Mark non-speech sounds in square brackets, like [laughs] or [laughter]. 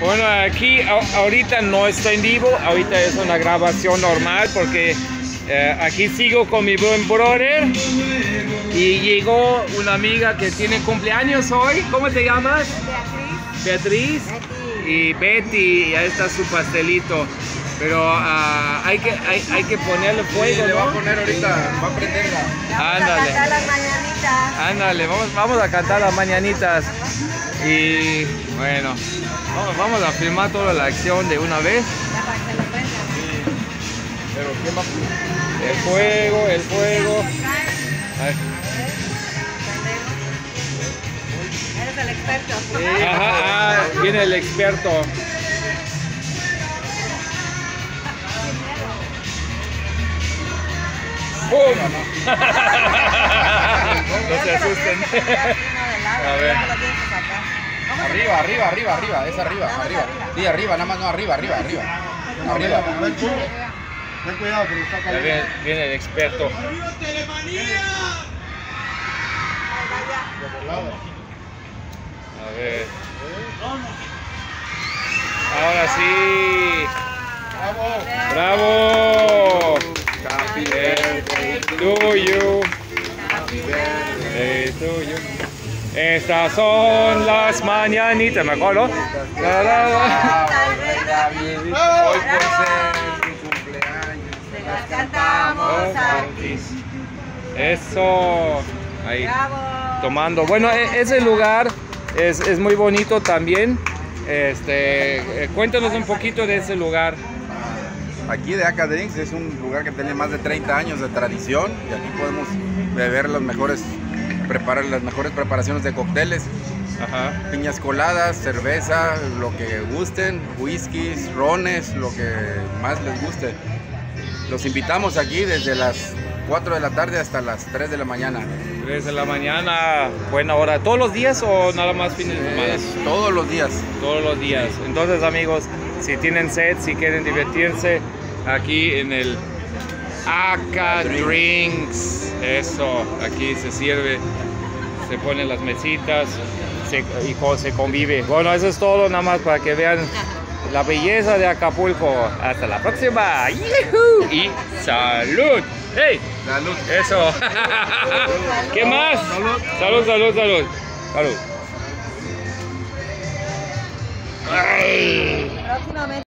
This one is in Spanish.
Bueno, aquí ahorita no estoy en vivo, ahorita es una grabación normal porque eh, aquí sigo con mi buen brother y llegó una amiga que tiene cumpleaños hoy. ¿Cómo te llamas? Beatriz. Beatriz y Betty, y ahí está su pastelito. Pero ah, hay, que, hay, hay que ponerle fuego, le va a ¿no? poner ahorita, va a prenderla. Vamos Ándale. Mañanitas. Ándale, vamos, vamos a cantar las mañanitas. Y bueno, vamos, vamos a filmar toda la acción de una vez. Ya para que se lo. Pero ¿quién va a El fuego, el fuego. Eres el experto. Ajá, viene el experto. ¡Pum! [laughs] No se asusten. A ver. Arriba, arriba, arriba, arriba, es arriba, Nada más arriba. arriba. Sí, arriba, nada más no, arriba, arriba, arriba. Arriba. Ten cuidado, porque está caliente. viene, viene el experto. A ver. Ahora sí. ¡Bravo! Happy birthday to you. Estas son las mañanitas, me acuerdo. La, la, la. Hoy por ser mi cumpleaños. Las cantamos. Eso. Ahí. Tomando. Bueno, e- ese lugar es, es muy bonito también. Este, eh, cuéntanos un poquito de ese lugar. Aquí de Aca Drinks es un lugar que tiene más de 30 años de tradición y aquí podemos beber las mejores, preparar las mejores preparaciones de cócteles, Ajá. piñas coladas, cerveza, lo que gusten, whiskies, rones, lo que más les guste. Los invitamos aquí desde las 4 de la tarde hasta las 3 de la mañana. 3 de la mañana, buena hora. ¿Todos los días o nada más fines de semana? Es todos los días. Todos los días. Entonces, amigos, si tienen sed, si quieren divertirse, aquí en el Aka Drinks. Eso, aquí se sirve, se ponen las mesitas se- y se convive. Bueno, eso es todo, nada más para que vean la belleza de Acapulco. Hasta la próxima. Y salud. ¡Hey! Salud. Eso. [laughs] ¿Qué más? Salud, salud, salud. Salud. Ay. Próximamente.